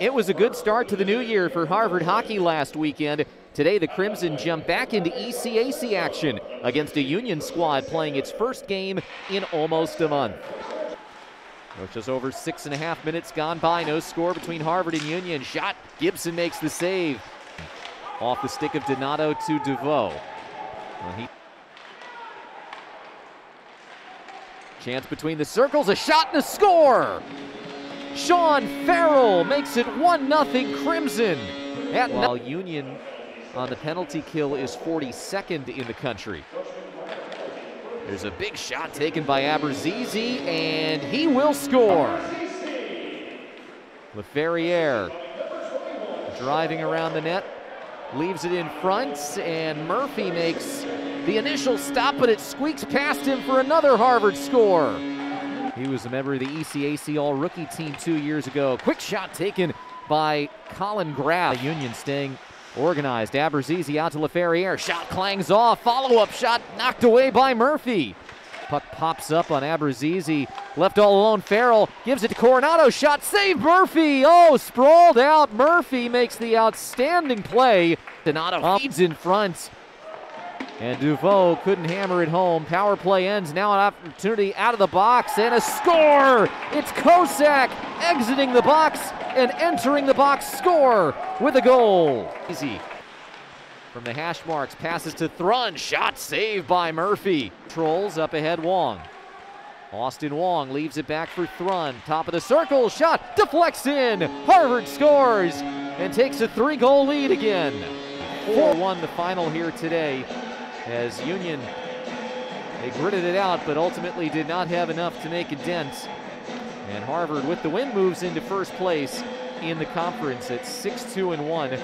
It was a good start to the new year for Harvard hockey last weekend. Today, the Crimson jump back into ECAC action against a Union squad playing its first game in almost a month. With just over six and a half minutes gone by, no score between Harvard and Union. Shot, Gibson makes the save. Off the stick of Donato to DeVoe. Well, he Chance between the circles, a shot and a score! Sean Farrell makes it 1 0 Crimson. At While Union on the penalty kill is 42nd in the country. There's a big shot taken by Abruzzese, and he will score. LaFerriere driving around the net, leaves it in front, and Murphy makes the initial stop, but it squeaks past him for another Harvard score. He was a member of the ECAC All Rookie team two years ago. Quick shot taken by Collin Graf. Union staying organized. Abruzzese out to LaFerriere. Shot clangs off. Follow up shot knocked away by Murphy. Puck pops up on Abruzzese. Left all alone. Farrell gives it to Coronato. Shot save Murphy. Oh, sprawled out. Murphy makes the outstanding play. Donato feeds in front. And DeVoe couldn't hammer it home. Power play ends. Now an opportunity out of the box and a score. It's Kosack exiting the box and entering the box score with a goal. Easy. From the hash marks, passes to Thrun. Shot saved by Murphy. Trolls up ahead Wong. Austin Wong leaves it back for Thrun. Top of the circle. Shot deflects in. Harvard scores and takes a three goal lead again. 4 1 the final here today as Union, they gritted it out, but ultimately did not have enough to make a dent. And Harvard, with the win, moves into first place in the conference at 6 2 and 1.